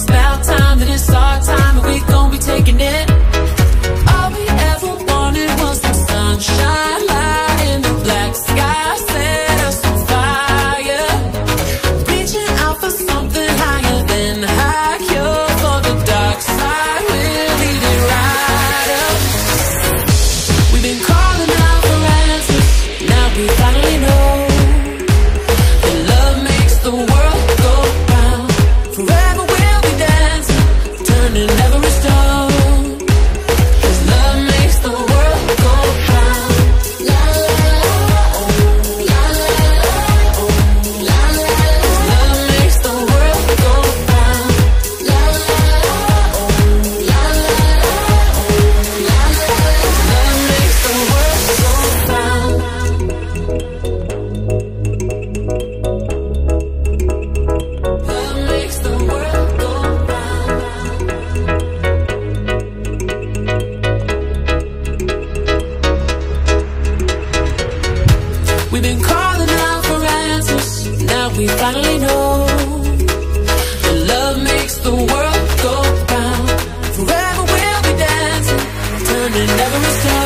it's about time, that it's our time, and we gon' be taking it. All we ever wanted was some sunshine, light in the black sky, set us on fire. Reaching out for something higher than high, cure for the dark side, we'll leave it right up. We've been calling out for answers, now we finally. We've been calling out for answers. Now we finally know that love makes the world. Forever we'll be dancing, turning every.